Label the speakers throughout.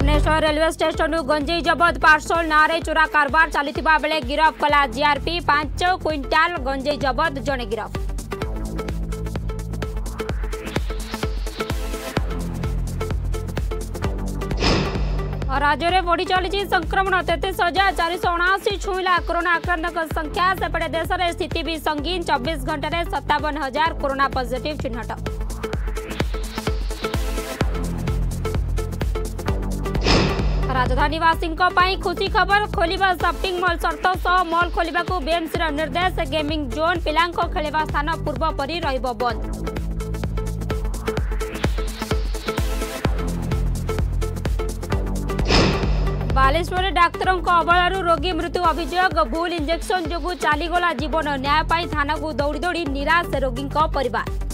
Speaker 1: Bhubaneswar railway station गंजे जबत parcel ना चोरा कारबार चली बेले गिरफ कला जीआरपी पांच क्विंटाल गंजे जबत जड़े गिरफ राज्य में बढ़ी चली संक्रमण तेतीस हजार चार शौ अनाशी छुईला कोरोना आक्रांत संख्या सेपटे देश में स्थित भी संगीन चौबीस घंटे सतावन हजार कोरोना पजिट चिन्हट ରାଜଧାନୀବାସୀଙ୍କ ପାଇଁ ଖୁସି ଖବର ଖୋଲିବା ସପିଂ ମଲ୍ ସର୍ତ୍ତ ସହ ମଲ୍ ଖୋଲିବାକୁ ବିଏମ୍ସିର ନିର୍ଦ୍ଦେଶ ଗେମିଂ ଜୋନ୍ ପିଲାଙ୍କ ଖେଳିବା ସ୍ଥାନ ପୂର୍ବ ପରି ରହିବ ବନ୍ଦ ବାଲେଶ୍ୱରରେ ଡାକ୍ତରଙ୍କ ଅବହେଳାରୁ ରୋଗୀ ମୃତ୍ୟୁ ଅଭିଯୋଗ ଭୁଲ ଇଞ୍ଜେକ୍ସନ ଯୋଗୁଁ ଚାଲିଗଲା ଜୀବନ ନ୍ୟାୟ ପାଇଁ ଥାନାକୁ ଦୌଡ଼ି ଦୌଡ଼ି ନିରାଶ ରୋଗୀଙ୍କ ପରିବାର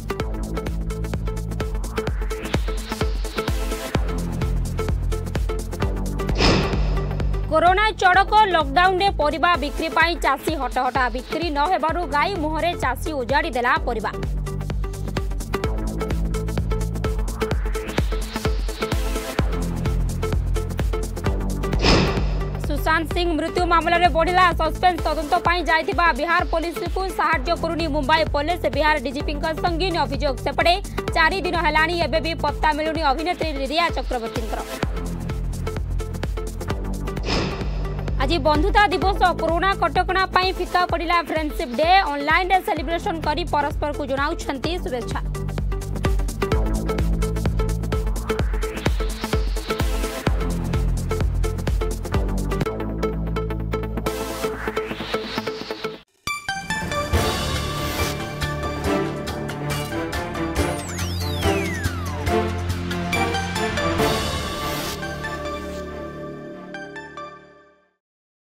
Speaker 1: कोरोना चड़क लकडाउन पर बिक्री चाषी हटहटा बिक्री नवु गाई मुहरे चाषी उजाड़ी देला पर सुशांत सिंह मृत्यु में बढ़ला सस्पेन्स तदंत जा बिहार पुलिस को साय करूनी मुंबई पुलिस बिहार डीजीपी संगीन अभोग सेपटे चारिदिन पत्ता मिलूनी अभिनेत्री रिदिया चक्रवर्ती आज बन्धुता दिवस परुना कटकै फिका पडिला फ्रेन्डसप् डे करी परस्पर गरिस्परको छन्ति शुभेच्छा